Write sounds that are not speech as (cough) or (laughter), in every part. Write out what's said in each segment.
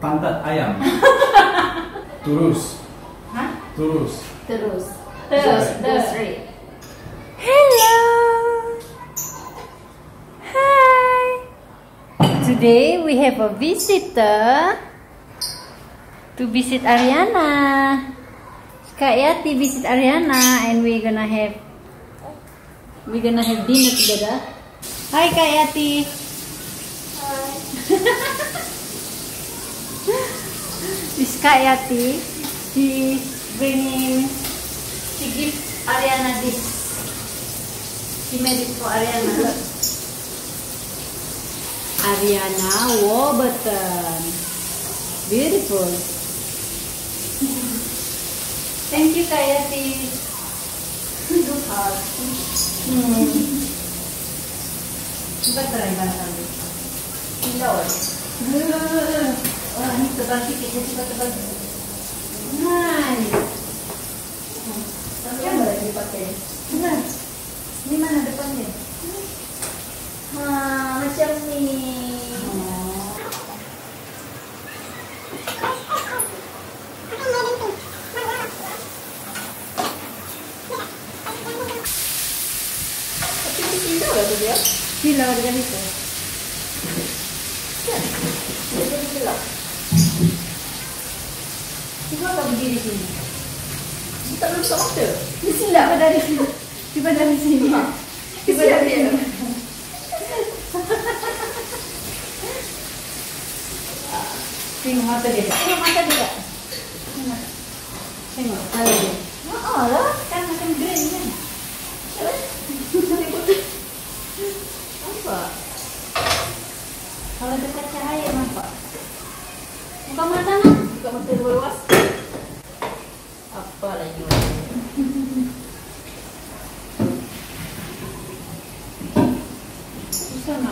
pantat ayam. (laughs) Terus, Hah? terus. Terus. Terus, Terus. Hello. Hi. Today we have a visitor to visit Ariana. Kak Yati visit Ariana and we're gonna have we're gonna have dinner together. Hi Kak Yati. This (laughs) Kak Yati, she bringing she give Ariana this. She made it for Ariana. Ariana Warburton. Beautiful. Thank you, Kayati. Good heart. Hmm. Coba try barangkali. Lord. Wah, ini tebal ya, coba tebal. Nice. Tapi boleh dipakai. Nah, ini mana depannya? Ah, macam ni. Tapi di sini dah tu dia. Dengan itu. diri sendiri. Kita belum sama mata. Dia silap pada dari sini. Ha. Tiba dari sini. Tiba dari sini. Dari sini. Tengok mata dia. tak? Tengok mata dia. Tengok. Tengok. Tengok.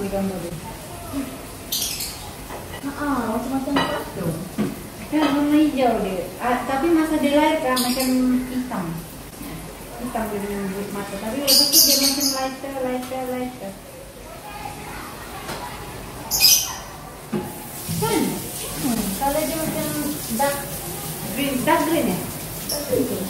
Ambil gambar dia. Ah, macam-macam kartun. Kan warna hijau dia. Ah, tapi masa dia lahir kan macam hitam. Hitam buat mata. Tapi lepas tu dia macam lighter, lighter, lighter. Kan? Hmm. Kalau dia macam dark green, dark green ya? Dia punya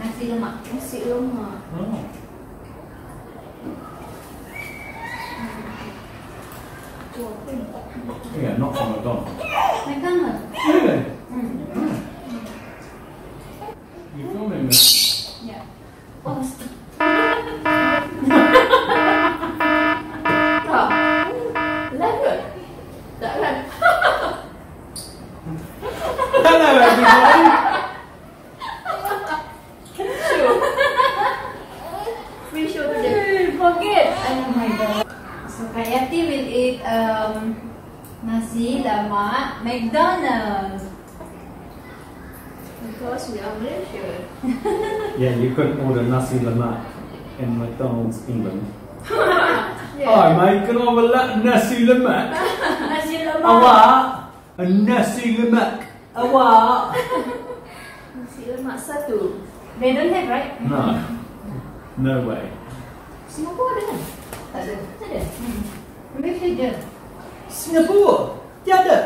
nasi lemak nasi lemak hmm. Yeah, not from McDonald's. McDonald's? Really? Mm. Mm. So Kayati will eat um, nasi lemak McDonald's. Because we are Malaysia. (laughs) Yeah, you couldn't order nasi lemak in McDonald's England. (laughs) Yeah. Hi, mate. Can I have a la- nasi lemak? Nasi lemak. Awak? A nasi lemak. Awak? (laughs) Nasi lemak satu. They don't have right? No. No way. Singapura ada kan? Tak ada. Tak ada. Hmm. Malaysia je. Singapore? Tiada.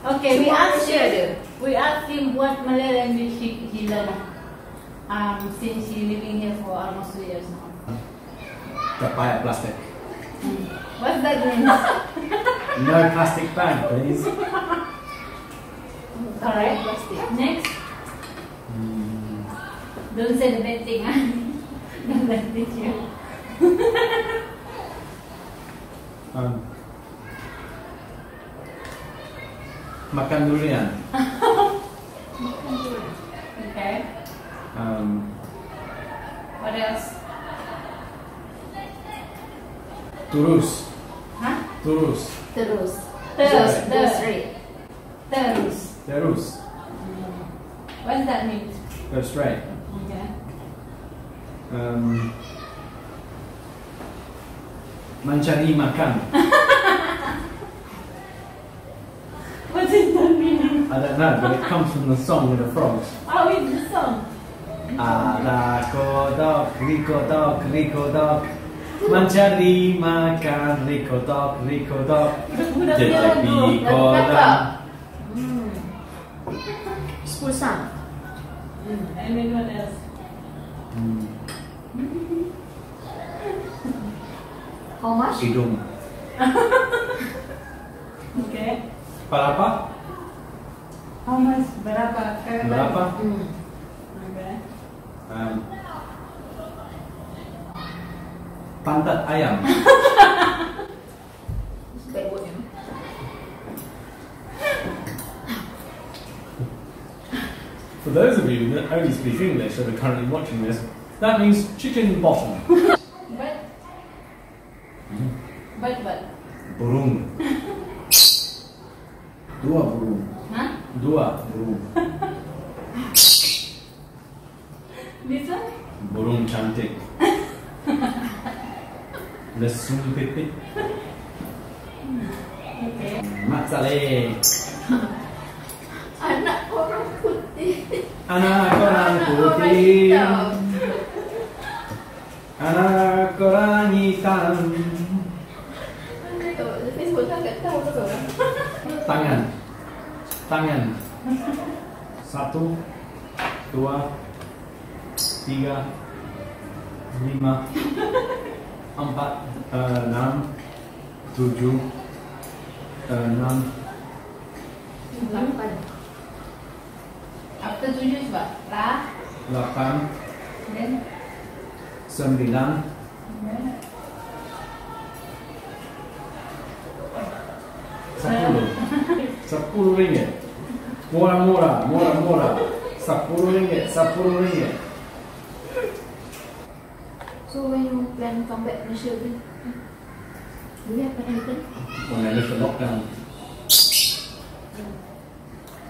Okay, we Cuma asked Malaysia ada. him. We asked him what Malay language he, he learned. Um, since he living here for almost two years now. Tak payah plastic. Hmm. What's that mean? (laughs) No plastic bag, please. Alright. Plastik. Next. Hmm. Don't say the bad thing, ah. Thank you. um, makan durian. makan durian. Okay. Um, what else? Turus. Huh? Turus. Turus. Turus. Turus. Turus. Turus. Turus. What does that mean? That's right um, Manchari Makan. (laughs) what does that mean? I don't know, but it comes from the song with the frogs. Oh, it's the song. Alako dog, rico dog, rico dog. Manchari makan, rico dog, rico dog. Jelebi kodam. Expulsar. Mm. Anyone else? Mm. How much? Hidung (laughs) Okay. Berapa? How much? Berapa? Kakak Berapa? Hmm. Okay. Um, pantat ayam Bad word. ya. For those of you that only speak English that are currently watching this That means chicken bottom (laughs) Burung Dua burung Huh? Dua burung one? Burung cantik Lesu pipit Okay. Mat Saleh Anak orang putih. Anak orang putih. Anak orang hitam Tangan Tangan Satu Dua Tiga Lima Empat eh, Enam Tujuh eh, Enam Lapan. After tujuh lah. Delapan. Sembilan Sepuluh ringgit Murah-murah Murah-murah Sepuluh ringgit Sepuluh ringgit So when you plan come back Malaysia again? Do you have an anything? When they lift the lockdown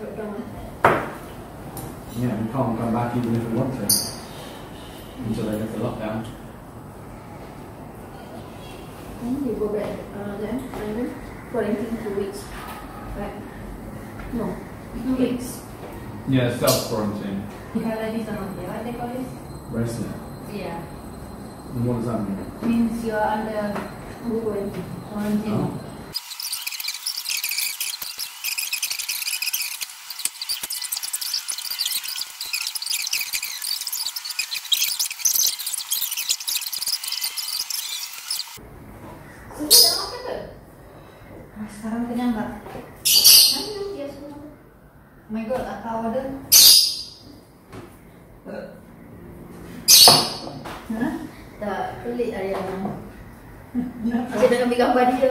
Lockdown. Yeah, we can't come back even if we want to Until they lift the lockdown Then you go back uh, then and then quarantine two weeks. No, two weeks. Yeah, self-quarantine Kalau this one okay. What they call? Bracelet Yeah. And what does that mean? Means you are under quarantine. quarantine. Oh. Ada. Hah? Tak, pelik Ariana. Macam nak ambil gambar dia je.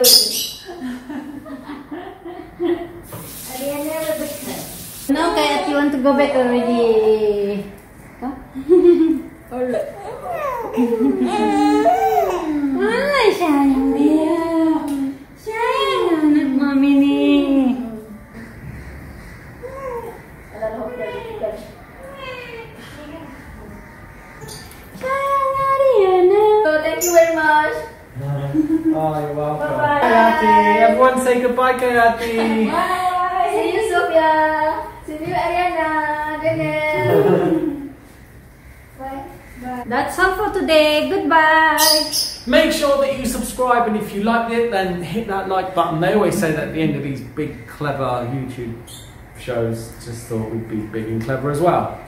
Ariana berdekat. No, kayak you want to go back already. Huh? Alright. Goodbye Kayati Bye. See you Sophia. See you Ariana. Daniel. Bye. (laughs) Bye. That's all for today. Goodbye. Make sure that you subscribe and if you liked it then hit that like button. They always say that at the end of these big clever YouTube shows. Just thought we'd be big and clever as well.